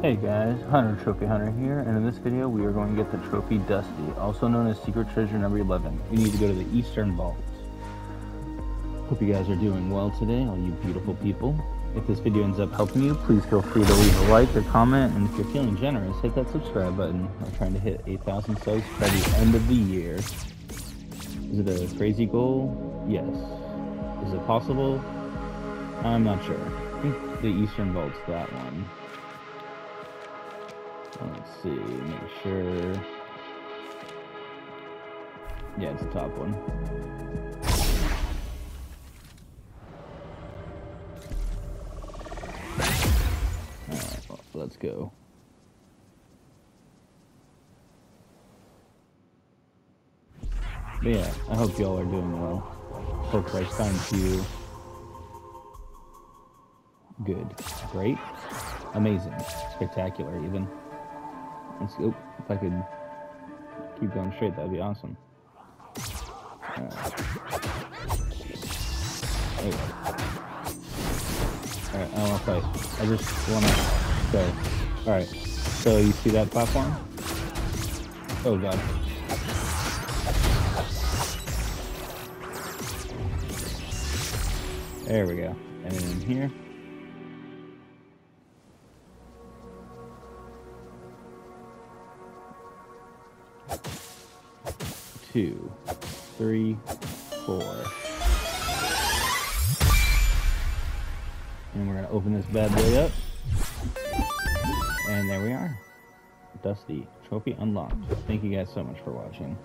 Hey guys, Hunter Trophy Hunter here, and in this video we are going to get the Trophy Dusty, also known as Secret Treasure number 11. We need to go to the Eastern Vaults. Hope you guys are doing well today, all you beautiful people. If this video ends up helping you, please feel free to leave a like or comment, and if you're feeling generous, hit that subscribe button. I'm trying to hit 8,000 subs by the end of the year. Is it a crazy goal? Yes. Is it possible? I'm not sure. I think the Eastern Vault's that one. Let's see, make sure. Yeah, it's the top one. Let's go. But yeah, I hope y'all are doing well. Hope life finds you good, great, amazing, spectacular even. Let's go. If I could keep going straight, that'd be awesome. Uh, oh. Alright. Alright, I don't want to fight. I just want to go. Alright, so you see that platform? Oh god. There we go. And in here. Two, three, four. And we're gonna open this bad boy up. And there we are. Dusty. Trophy unlocked. Thank you guys so much for watching.